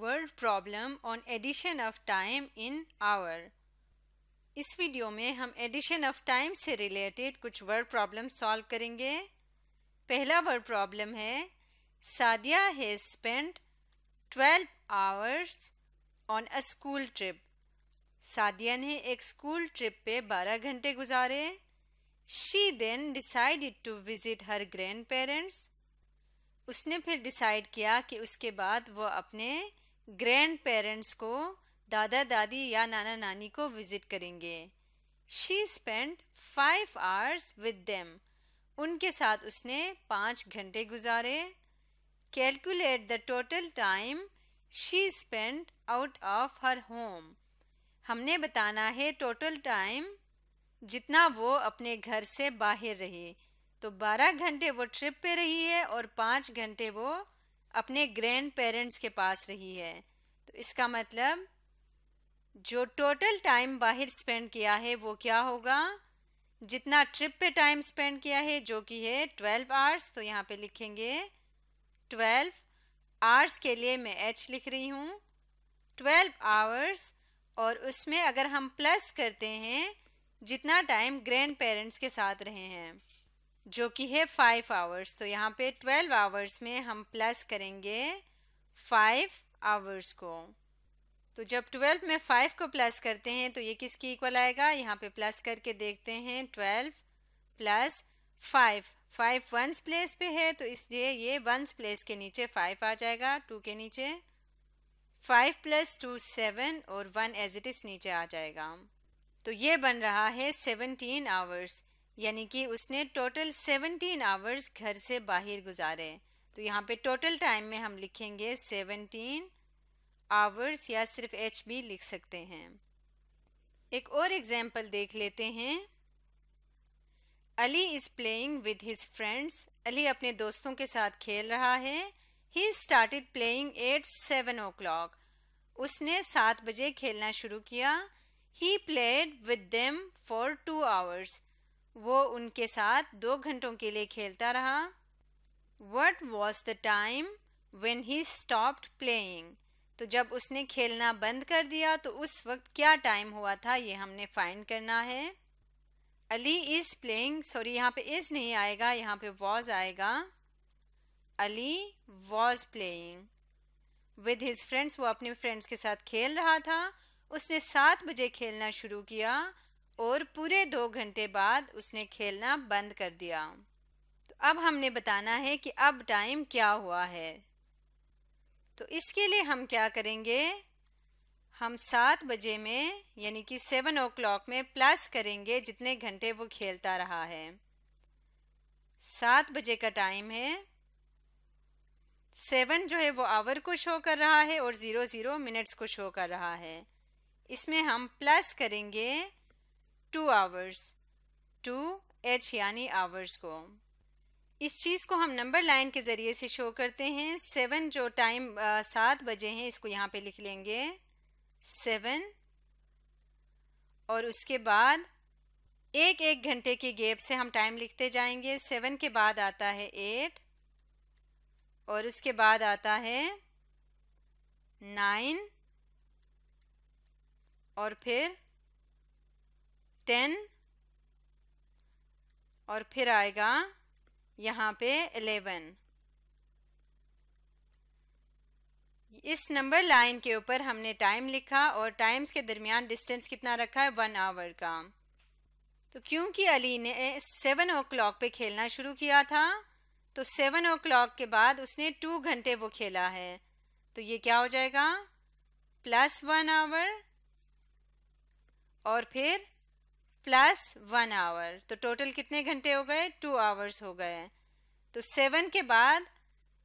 Word problem on addition of time in hour इस video में हम एडिशन ऑफ़ टाइम से रिलेटेड कुछ वर्ड प्रॉब्लम सॉल्व करेंगे। पहला वर्ड प्रॉब्लम है, Sadia has spend 12 hours on a school trip Sadia ने एक स्कूल ट्रिप पे 12 घंटे गुजारे। She then decided to visit her grandparents उसने फिर डिसाइड किया कि उसके बाद वो अपने ग्रैंड पेरेंट्स को, दादा, दादी या नाना, नानी को विज़िट करेंगे। She spend five hours with them उनके साथ उसने पाँच घंटे गुजारे। Calculate the total time she spend out of her home हमने बताना है टोटल टाइम जितना वो अपने घर से बाहर रही। तो 12 घंटे वो ट्रिप पे रही है और पाँच घंटे वो अपने ग्रैंड पेरेंट्स के पास रही है। तो इसका मतलब जो टोटल टाइम बाहर स्पेंड किया है, वो क्या होगा? जितना ट्रिप पे टाइम स्पेंड किया है, जो कि है ट्वेल्व आवर्स तो यहाँ पे लिखेंगे ट्वेल्व आवर्स के लिए मैं एच लिख रही हूँ। ट्वेल्व आवर्स, और उसमें अगर हम प्लस करते हैं, जितना टाइम ग्रैंड पेरेंट्स के साथ रहे हैं। जो कि है फाइव आवर्स तो यहाँ पे ट्वेल्व आवर्स में हम प्लस करेंगे फाइव आवर्स को. तो जब ट्वेल्व में फाइव को प्लस करते हैं तो ये किसकी इक्वल आएगा? यहाँ पे प्लस करके देखते हैं twelve plus five five ones place पे है तो इसलिए ये वंस प्लेस के नीचे फाइव आ जाएगा टू के नीचे. फाइव प्लस टू सेवन और वन एज इट इज़ नीचे आ जाएगा. तो ये बन रहा है सेवनटीन आवर्स यानी कि उसने टोटल 17 आवर्स घर से बाहर गुजारे। तो यहाँ पे टोटल टाइम में हम लिखेंगे 17 आवर्स या सिर्फ़ एच बी लिख सकते हैं। एक और एग्ज़ाम्पल देख लेते हैं। Ali is playing with his friends Ali अपने दोस्तों के साथ खेल रहा है। He started playing at seven o'clock उसने सात बजे खेलना शुरू किया। He played with them for two hours वो उनके साथ दो घंटों के लिए खेलता रहा। What was the time when he stopped playing तो जब उसने खेलना बंद कर दिया तो उस वक्त क्या टाइम हुआ था, ये हमने फाइंड करना है। अली इज़ प्लेइंग सॉरी यहाँ पे इज़ नहीं आएगा, यहाँ पे वॉज़ आएगा। Ali was playing with his friends वो अपने फ्रेंड्स के साथ खेल रहा था। उसने सात बजे खेलना शुरू किया और पूरे दो घंटे बाद उसने खेलना बंद कर दिया। तो अब हमने बताना है कि अब टाइम क्या हुआ है। तो इसके लिए हम क्या करेंगे? हम सात बजे में, यानी कि सेवन ओ क्लॉक में प्लस करेंगे जितने घंटे वो खेलता रहा है। सात बजे का टाइम है। सेवन जो है वो आवर को शो कर रहा है और ज़ीरो ज़ीरो मिनट्स को शो कर रहा है। इसमें हम प्लस करेंगे टू आवर्स, टू एच यानी आवर्स को। इस चीज़ को हम नंबर लाइन के ज़रिए से शो करते हैं। सेवन जो टाइम सात बजे हैं, इसको यहाँ पे लिख लेंगे। सेवन और उसके बाद एक एक घंटे के गैप से हम टाइम लिखते जाएँगे। सेवन के बाद आता है एट और उसके बाद आता है नाइन और फिर टेन, और फिर आएगा यहाँ पे एलेवन इस नंबर लाइन के ऊपर हमने टाइम लिखा और टाइम्स के दरमियान डिस्टेंस कितना रखा है? वन आवर का। तो क्योंकि अली ने सेवन ओ क्लॉक पे खेलना शुरू किया था तो सेवन ओ क्लॉक के बाद उसने टू घंटे वो खेला है। तो ये क्या हो जाएगा? प्लस वन आवर, और फिर प्लस वन आवर। तो टोटल कितने घंटे हो गए? टू आवर्स हो गए तो सेवन के बाद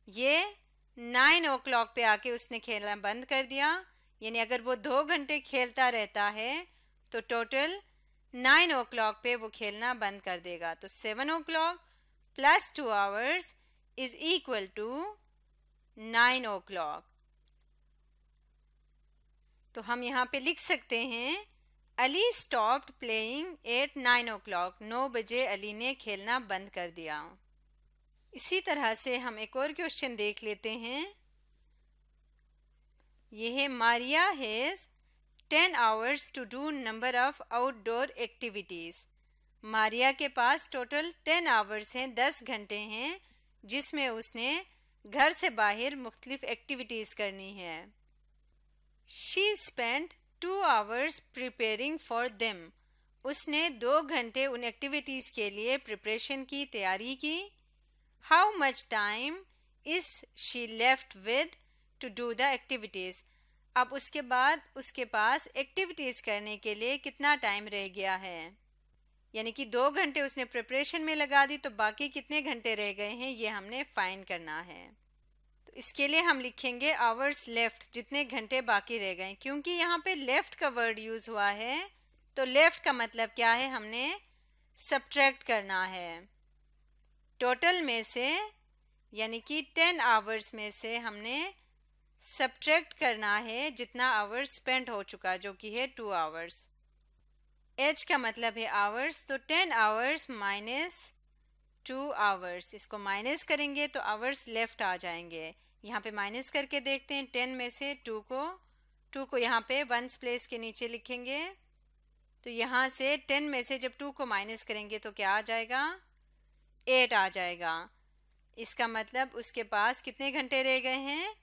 ये नाइन ओ क्लॉक पे आके उसने खेलना बंद कर दिया। यानी अगर वो दो घंटे खेलता रहता है तो टोटल नाइन ओ क्लॉक पे वो खेलना बंद कर देगा। तो seven o'clock plus two hours is equal to nine o'clock. तो हम यहाँ पे लिख सकते हैं Ali stopped playing at nine o'clock नौ बजे अली ने खेलना बंद कर दिया। इसी तरह से हम एक और क्वेश्चन देख लेते हैं। ये है Maria has ten hours to do number of outdoor activities Maria के पास टोटल टेन आवर्स हैं, दस घंटे हैं, जिसमें उसने घर से बाहर मुख्तलिफ़ एक्टिविटीज़ करनी है। She spend two hours preparing for them उसने दो घंटे उन एक्टिविटीज़ के लिए प्रिपरेशन की, तैयारी की। How much time is she left with to do the activities अब उसके बाद उसके पास एक्टिविटीज़ करने के लिए कितना टाइम रह गया है? यानी कि दो घंटे उसने प्रिपरेशन में लगा दी तो बाकी कितने घंटे रह गए हैं, ये हमने फाइंड करना है। तो इसके लिए हम लिखेंगे आवर्स लेफ़्ट जितने घंटे बाकी रह गए। क्योंकि यहाँ पे लेफ़्ट का वर्ड यूज़ हुआ है तो लेफ़्ट का मतलब क्या है? हमने सब्ट्रैक्ट करना है। टोटल में से, यानी कि टेन आवर्स में से हमने सब्ट्रैक्ट करना है, जितना आवर्स स्पेंड हो चुका, जो कि है टू आवर्स एच का मतलब है आवर्स तो ten hours minus two hours इसको माइनस करेंगे तो आवर्स लेफ़्ट आ जाएँगे। यहाँ पे माइनस करके देखते हैं टेन में से टू को टू को यहाँ पे वंस प्लेस के नीचे लिखेंगे। तो यहाँ से टेन में से जब टू को माइनस करेंगे तो क्या आ जाएगा? एट आ जाएगा। इसका मतलब उसके पास कितने घंटे रह गए हैं?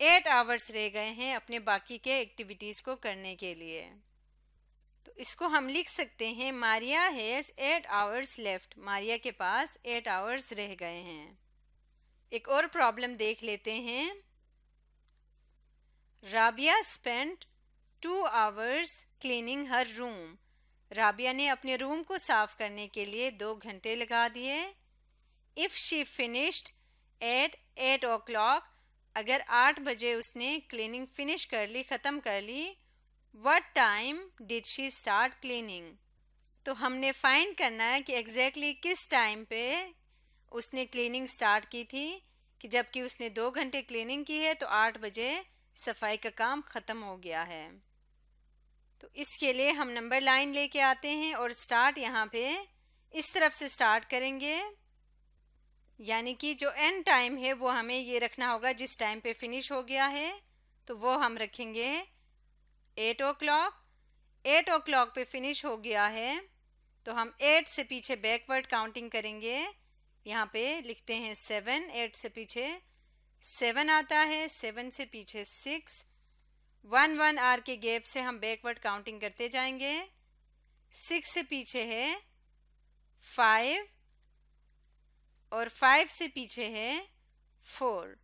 एट आवर्स रह गए हैं अपने बाकी के एक्टिविटीज़ को करने के लिए। तो इसको हम लिख सकते हैं, Maria has eight hours left. Maria के पास एट आवर्स रह गए हैं। एक और प्रॉब्लम देख लेते हैं। Rabia spend two hours cleaning her room. Rabia ने अपने रूम को साफ़ करने के लिए दो घंटे लगा दिए। If she finished at eight o'clock, अगर आठ बजे उसने क्लीनिंग फिनिश कर ली, ख़त्म कर ली what time did she start cleaning तो हमने फाइंड करना है कि एग्जैक्टली exactly किस टाइम पे उसने क्लीनिंग स्टार्ट की थी, कि जबकि उसने दो घंटे क्लीनिंग की है तो आठ बजे सफ़ाई का काम ख़त्म हो गया है। तो इसके लिए हम नंबर लाइन लेके आते हैं और स्टार्ट यहाँ पे इस तरफ़ से स्टार्ट करेंगे। यानी कि जो एंड टाइम है, वो हमें ये रखना होगा जिस टाइम पे फिनिश हो गया है तो वो हम रखेंगे eight o'clock. Eight o'clock पे फिनिश हो गया है। तो हम एट से पीछे बैकवर्ड काउंटिंग करेंगे। यहाँ पे लिखते हैं सेवन, एट से पीछे सेवन आता है, सेवन से पीछे सिक्स। वन वन आर के गैप से हम बैकवर्ड काउंटिंग करते जाएँगे। सिक्स से पीछे है फाइव और फाइव से पीछे है फोर।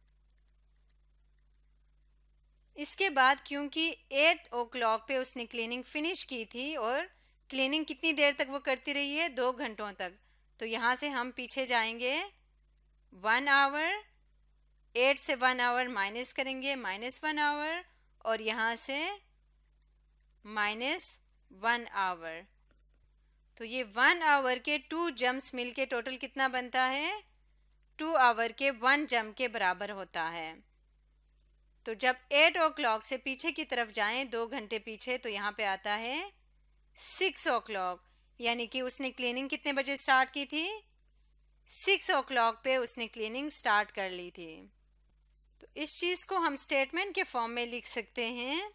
इसके बाद क्योंकि एट ओ क्लॉक पे उसने क्लीनिंग फिनिश की थी और क्लीनिंग कितनी देर तक वो करती रही है? दो घंटों तक। तो यहाँ से हम पीछे जाएँगे। वन आवर एट से वन आवर माइनस करेंगे माइनस वन आवर और यहाँ से माइनस वन आवर तो ये वन आवर के टू जम्प्स मिलके टोटल कितना बनता है? टू आवर के वन जंप के बराबर होता है। तो जब एट ओ क्लॉक से पीछे की तरफ़ जाएँ, दो घंटे पीछे तो यहाँ पे आता है सिक्स ओ क्लॉक यानी कि उसने क्लीनिंग कितने बजे स्टार्ट की थी? सिक्स ओ क्लॉक पे उसने क्लीनिंग स्टार्ट कर ली थी। तो इस चीज़ को हम स्टेटमेंट के फॉर्म में लिख सकते हैं।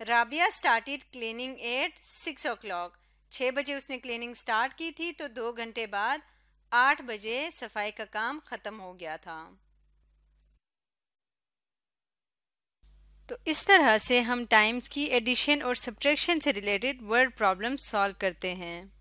Rabia started cleaning at six o'clock छः बजे उसने क्लीनिंग स्टार्ट की थी तो दो घंटे बाद आठ बजे सफ़ाई का काम ख़त्म हो गया था। तो इस तरह से हम टाइम्स की एडिशन और सब्ट्रैक्शन से रिलेटेड वर्ड प्रॉब्लम सॉल्व करते हैं।